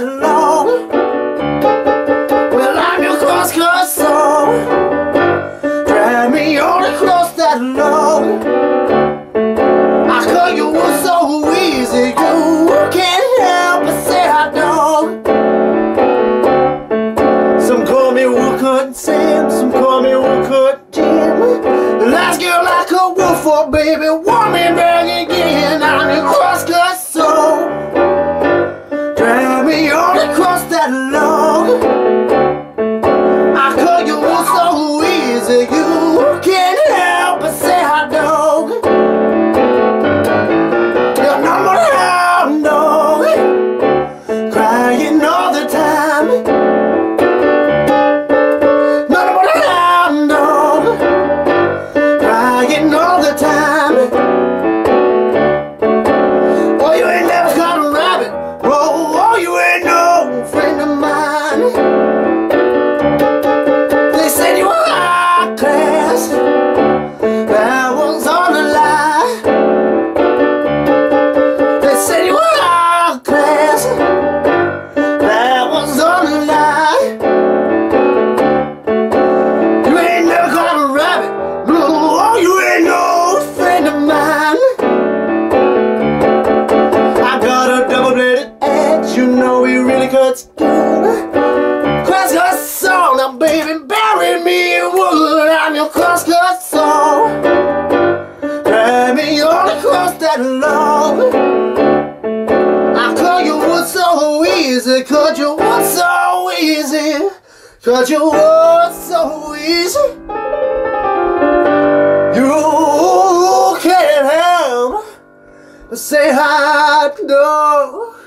that long. Well, I'm your cross-cut oh. song. Drag me on across that long. I cut you so easy, you can't help but say I don't. Some call me Woodcut Sam, some call me Woodcut Jim. Last girl like a wolf, oh baby, want me back again. I'm your across that long. I cut you so easy, you easy, cut your wood so easy, cut your wood so easy. You can't help but say I know.